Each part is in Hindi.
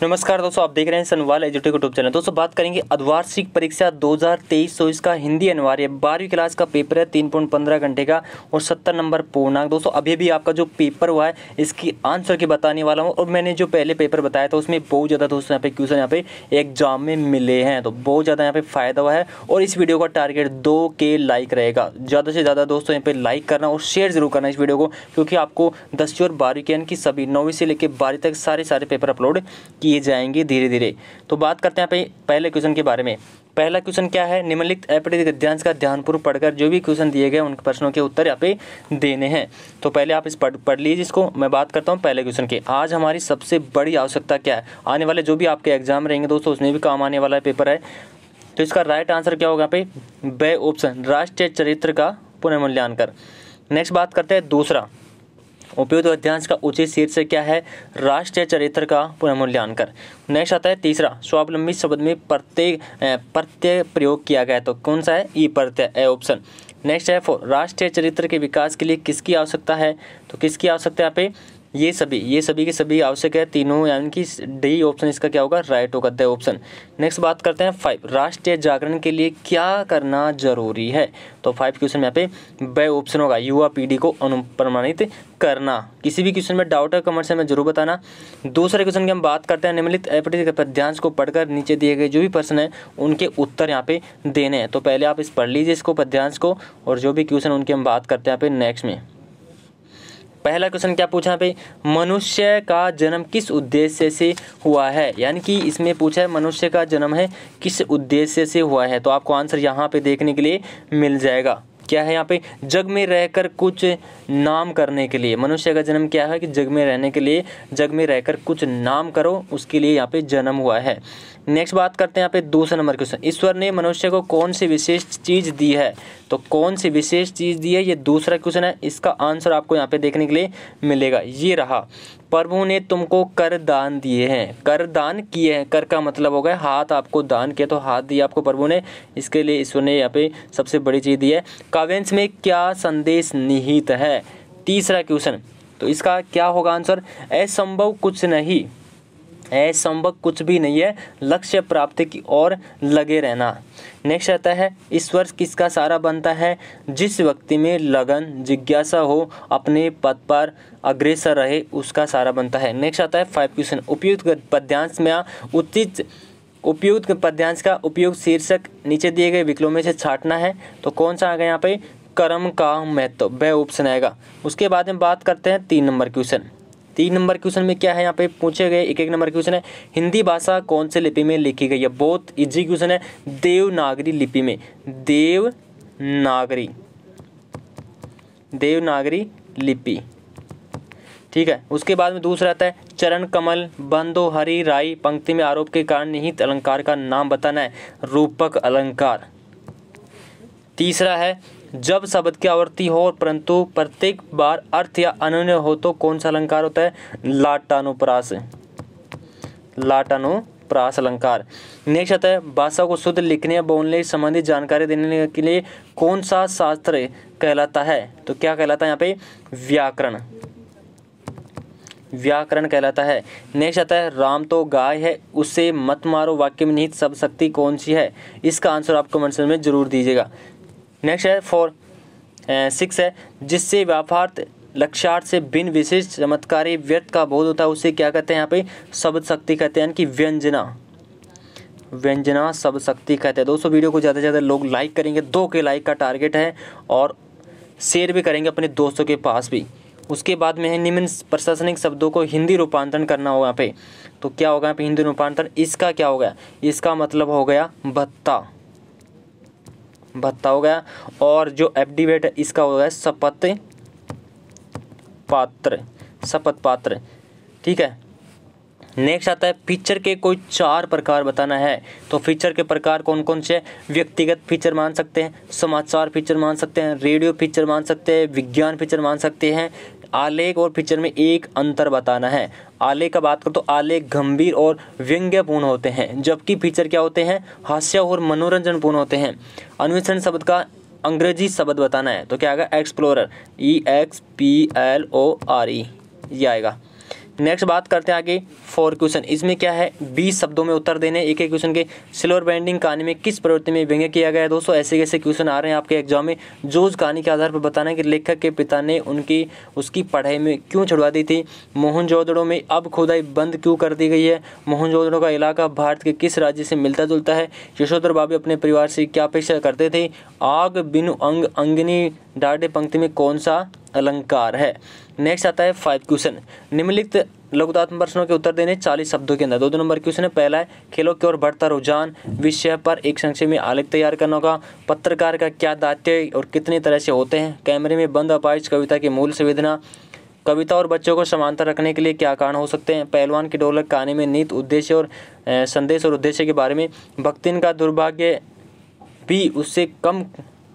नमस्कार दोस्तों, आप देख रहे हैं सनवाल एजुटेक यूट्यूब चैनल। दोस्तों, बात करेंगे अर्धवार्षिक परीक्षा 2023 सौ इसका हिंदी अनिवार्य बारहवीं क्लास का पेपर है, तीन पॉइंट पंद्रह घंटे का और सत्तर नंबर पूर्णांक। दोस्तों, अभी भी आपका जो पेपर हुआ है, इसकी आंसर की बताने वाला हूँ। और मैंने जो पहले पेपर बताया था, उसमें बहुत ज़्यादा दोस्तों यहाँ पे क्वेश्चन यहाँ पे एग्ज़ाम में मिले हैं। तो बहुत ज़्यादा यहाँ पे फ़ायदा हुआ है और इस वीडियो का टारगेट दो के लाइक रहेगा। ज़्यादा से ज़्यादा दोस्तों यहाँ पे लाइक करना और शेयर ज़रूर करना इस वीडियो को, क्योंकि आपको दसवीं और बारहवीं के की सभी नौवीं से लेकर बारहवीं तक सारे सारे पेपर अपलोड किए जाएँगे धीरे धीरे तो बात करते हैं पे पहले क्वेश्चन के बारे में। पहला क्वेश्चन क्या है? निम्नलिखित अपरित गद्यांश का ध्यानपूर्वक पढ़कर जो भी क्वेश्चन दिए गए उन प्रश्नों के उत्तर यहाँ पे देने हैं। तो पहले आप इस पढ़ पढ़ लीजिए इसको। मैं बात करता हूँ पहले क्वेश्चन की। आज हमारी सबसे बड़ी आवश्यकता क्या है? आने वाले जो भी आपके एग्ज़ाम रहेंगे दोस्तों, उसमें भी काम आने वाला पेपर है। तो इसका राइट आंसर क्या होगा पे? बे ऑप्शन, राष्ट्रीय चरित्र का पुनर्मूल्यांकन। नेक्स्ट बात करते हैं दूसरा। उपयुक्त अध्यांश का उचित शीर्षक क्या है? राष्ट्रीय चरित्र का पुनर्मूल्यांकन। नेक्स्ट आता है तीसरा। स्वावलंबी शब्द में प्रत्यय प्रत्यय प्रयोग किया गया तो कौन सा है? ई प्रत्यय, ए ऑप्शन। नेक्स्ट है फोर। राष्ट्रीय चरित्र के विकास के लिए किसकी आवश्यकता है? तो किसकी आवश्यकता यहाँ पे? ये सभी ये सभी के सभी आवश्यक है, तीनों यानी कि डी ऑप्शन इसका क्या होगा? राइट होगा द ऑप्शन नेक्स्ट बात करते हैं फाइव राष्ट्रीय जागरण के लिए क्या करना ज़रूरी है? तो फाइव क्वेश्चन यहाँ पे ब ऑप्शन होगा युवा पीढ़ी को अनुप्रमाणित करना। किसी भी क्वेश्चन में डाउट है कमेंट से हमें ज़रूर बताना। दूसरे क्वेश्चन की हम बात करते हैं, निम्नलिखित पद्यांश को पढ़कर नीचे दिए गए जो भी प्रश्न है, उनके उत्तर यहाँ पे देने हैं। तो पहले आप इस पढ़ लीजिए इसको, पद्यांश को, और जो भी क्वेश्चन उनकी हम बात करते हैं यहाँ पे नेक्स्ट में। पहला क्वेश्चन क्या पूछा पे? मनुष्य का जन्म किस उद्देश्य से हुआ है? यानी कि इसमें पूछा है, मनुष्य का जन्म है, किस उद्देश्य से हुआ है? तो आपको आंसर यहाँ पे देखने के लिए मिल जाएगा। क्या है यहाँ पे? जग में रहकर कुछ नाम करने के लिए। मनुष्य का जन्म क्या है कि जग में रहने के लिए, जग में रहकर कुछ नाम करो, उसके लिए यहाँ पे जन्म हुआ है। नेक्स्ट बात करते हैं यहाँ पे दूसरा नंबर क्वेश्चन ईश्वर ने मनुष्य को कौन सी विशेष चीज़ दी है? तो कौन सी विशेष चीज़ दी है? ये दूसरा क्वेश्चन है। इसका आंसर आपको यहाँ पे देखने के लिए मिलेगा। ये रहा। प्रभु ने तुमको कर दान दिए हैं। कर दान किए हैं। कर का मतलब हो गया, हाथ आपको दान किया तो हाथ दिया आपको प्रभु ने। इसके लिए ईश्वर ने यहाँ पे सबसे बड़ी चीज़ दी है। काव्यांश में क्या संदेश निहित है? तीसरा क्वेश्चन तो इसका क्या होगा आंसर? असंभव कुछ नहीं। असंभव कुछ भी नहीं है। लक्ष्य प्राप्ति की ओर लगे रहना। नेक्स्ट आता है ईश्वर किसका सारा बनता है? जिस व्यक्ति में लगन, जिज्ञासा हो, अपने पद पर अग्रेसर रहे, उसका सारा बनता है। नेक्स्ट आता है फाइव क्वेश्चन उपयुक्त पद्यांश में उचित, उपयुक्त पद्यांश का उपयोग शीर्षक नीचे दिए गए विकलों में से छाटना है। तो कौन सा आ गया यहाँ पे? कर्म का महत्व। वह ऑप्शन आएगा। उसके बाद में बात करते हैं तीन नंबर क्वेश्चन तीन नंबर क्वेश्चन में क्या है? यहाँ पे पूछे गए एक एक नंबर क्वेश्चन है। हिंदी भाषा कौन से लिपि में लिखी गई है? बहुत इजी क्वेश्चन है। देवनागरी लिपि में। देवनागरी। देवनागरी लिपि। ठीक है। उसके बाद में दूसरा आता है, चरण कमल बंदो हरी राई पंक्ति में आरोप के कारण निहित अलंकार का नाम बताना है। रूपक अलंकार। तीसरा है जब शब्द की आवृत्ति हो परंतु प्रत्येक बार अर्थ या अनन्य हो तो कौन सा अलंकार होता है? लाटानुप्रास। लाटानुप्रास अलंकार। नेक्स्ट आता है भाषा को शुद्ध लिखने या बोलने संबंधित जानकारी देने के लिए कौन सा शास्त्र कहलाता है? तो क्या कहलाता है यहाँ पे? व्याकरण। व्याकरण कहलाता है। नेक्स्ट आता है, राम तो गाय है उससे मत मारो, वाक्य में निहित सब शक्ति कौन सी है? इसका आंसर आप कमेंट में ज़रूर दीजिएगा। नेक्स्ट है फोर सिक्स है, जिससे व्यापार लक्ष्यार्थ से भिन्न विशेष चमत्कारी व्यर्थ का बोध होता है, उसे क्या कहते हैं यहाँ पे? शब्द शक्ति कहते हैं, यानी कि व्यंजना। व्यंजना शब्द शक्ति कहते हैं। दोस्तों, वीडियो को ज़्यादा से ज़्यादा लोग लाइक करेंगे, दो के लाइक का टारगेट है, और शेयर भी करेंगे अपने दोस्तों के पास भी। उसके बाद में है, निम्न प्रशासनिक शब्दों को हिंदी रूपांतरण करना होगा यहाँ पे। तो क्या होगा यहाँ पे हिंदी रूपांतरण? इसका क्या होगा इसका मतलब हो गया भत्ता। भत्ता हो गया और जो एफ़ डी वेट है, इसका हो गया शपथ पात्र शपथ पात्र। ठीक है? नेक्स्ट आता है फीचर के कोई चार प्रकार बताना है। तो फीचर के प्रकार कौन कौन से? व्यक्तिगत फीचर मान सकते हैं, समाचार फीचर मान सकते हैं रेडियो फीचर मान सकते हैं, विज्ञान फीचर मान सकते हैं। आलेख और पिक्चर में एक अंतर बताना है। आलेख का बात करो तो आलेख गंभीर और व्यंग्यपूर्ण होते हैं, जबकि फीचर क्या होते हैं? हास्य और मनोरंजनपूर्ण होते हैं। अन्वेषण शब्द का अंग्रेज़ी शब्द बताना है। तो क्या आएगा? Explorer E X P L O R E ये आएगा। नेक्स्ट बात करते हैं आगे फोर क्वेश्चन इसमें क्या है? बीस शब्दों में उत्तर देने एक एक क्वेश्चन के सिल्वर बैंडिंग कहानी में किस प्रवृत्ति में व्यंग्य किया गया है? दोस्तों, ऐसे कैसे क्वेश्चन आ रहे हैं आपके एग्ज़ाम में? जो उस कहानी के आधार पर बताना है कि लेखक के पिता ने उनकी, उसकी पढ़ाई में क्यों छुड़वा दी थी? मोहनजोदड़ो में अब खुदाई बंद क्यों कर दी गई है? मोहनजोदड़ो का इलाका भारत के किस राज्य से मिलता जुलता है? यशोधर बाबी अपने परिवार से क्या अपेक्षा करते थे? आग बिनु अंग, अंगनी डाडे पंक्ति में कौन सा अलंकार है। नेक्स्ट आता है फाइव क्वेश्चन निम्नलिखित लघुतात्म प्रश्नों के उत्तर देने चालीस शब्दों के अंदर। दो दो नंबर क्वेश्चन है। पहला है, खेलों की ओर बढ़ता रुझान। विषय पर एक संक्षेप में आलेख तैयार करना होगा। पत्रकार का क्या दायित्व और कितने तरह से होते हैं? कैमरे में बंद अपाइज कविता की मूल संवेदना। कविता और बच्चों को समांतर रखने के लिए क्या कारण हो सकते हैं? पहलवान की ढोलक कहानी में नीत उद्देश्य और संदेश और उद्देश्य के बारे में। भक्तिन का दुर्भाग्य भी उससे कम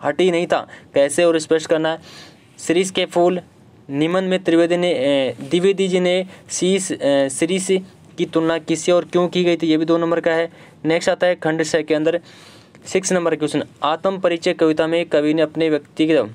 हटी नहीं था। कैसे और स्पष्ट करना है? सीरीज़ के फूल, निमन में त्रिवेदी ने द्विवेदी जी ने शीश सीरीज़ की तुलना किससे और क्यों की गई थी, ये भी दो नंबर का है। नेक्स्ट आता है खंड छः के अंदर सिक्स नंबर क्वेश्चन आत्म परिचय कविता में कवि ने अपने व्यक्तिगत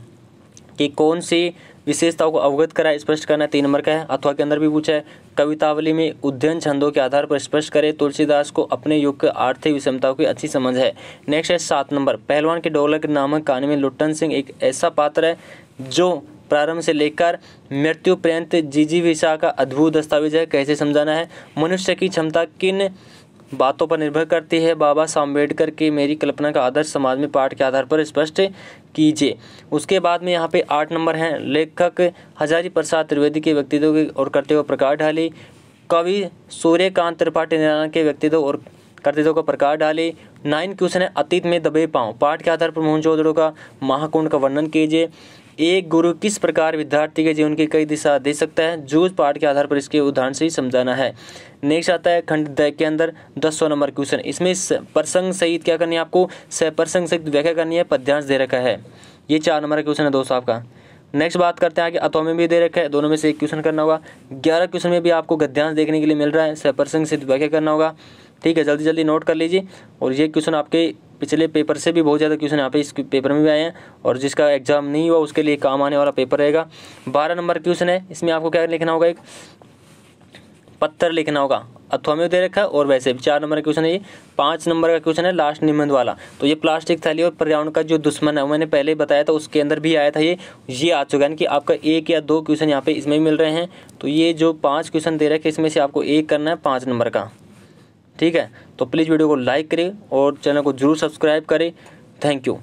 की कौन सी विशेषताओं को अवगत करा स्पष्ट करना तीन नंबर का है। अथवा के अंदर भी पूछा है, कवितावली में उद्यन छंदों के आधार पर स्पष्ट करे, तुलसीदास को अपने युग के आर्थिक विषमताओं की अच्छी समझ है। नेक्स्ट है सात नंबर, पहलवान के डोलक नामक कहानी में लुट्टन सिंह एक ऐसा पात्र है जो प्रारंभ से लेकर मृत्यु पर्यंत जीजीविषा का अद्भुत दस्तावेज़ है, कैसे समझाना है? मनुष्य की क्षमता किन बातों पर निर्भर करती है? बाबा साहब अंबेडकर की मेरी कल्पना का आदर्श समाज में पाठ के आधार पर स्पष्ट कीजिए। उसके बाद में यहाँ पे आठ नंबर हैं। लेखक हजारी प्रसाद त्रिवेदी के व्यक्तित्व और करते हुए प्रकाश ढाली। कवि सूर्यकांत त्रिपाठी नारायण के व्यक्तित्व और कर्तित्व का प्रकाश डाले नाइन क्वेश्चन है, अतीत में दबे पाँव। पाठ के आधार पर मोहन चौधरी का महाकुंड का वर्णन कीजिए। एक गुरु किस प्रकार विद्यार्थी के जीवन की कई दिशा दे सकता है? जूझ पाठ के आधार पर इसके उदाहरण से ही समझाना है। नेक्स्ट आता है खंड दय के अंदर दस सौ नंबर क्वेश्चन। इसमें प्रसंग सहित क्या करनी है आपको? प्रसंग सहित व्याख्या करनी है, पद्यांश दे रखा है। ये चार नंबर का क्वेश्चन है दोस्तों आपका। नेक्स्ट बात करते हैं आगे अथवा में भी दे रखा है। दोनों में से एक क्वेश्चन करना होगा। ग्यारह क्वेश्चन में भी आपको गद्यांश देखने के लिए मिल रहा है। सप्रसंग से व्याख्या करना होगा। ठीक है जल्दी जल्दी नोट कर लीजिए। और ये क्वेश्चन आपके पिछले पेपर से भी बहुत ज़्यादा क्वेश्चन यहाँ पे इस पेपर में भी आए हैं और जिसका एग्ज़ाम नहीं हुआ उसके लिए काम आने वाला पेपर रहेगा। बारह नंबर क्वेश्चन है, इसमें आपको क्या लिखना होगा एक? पत्थर लिखना होगा। अथवा में दे रखा है और वैसे भी चार नंबर का क्वेश्चन है ये। पाँच नंबर का क्वेश्चन है, लास्ट निबंध वाला। तो ये प्लास्टिक थैली और पर्यावरण का जो दुश्मन है, मैंने पहले बताया था, उसके अंदर भी आया था ये। ये आ चुका है कि आपका एक या दो क्वेश्चन यहाँ पे इसमें मिल रहे हैं। तो ये जो पाँच क्वेश्चन दे रखे इसमें से आपको एक करना है पाँच नंबर का। ठीक है? तो प्लीज़ वीडियो को लाइक करें और चैनल को ज़रूर सब्सक्राइब करें। Thank you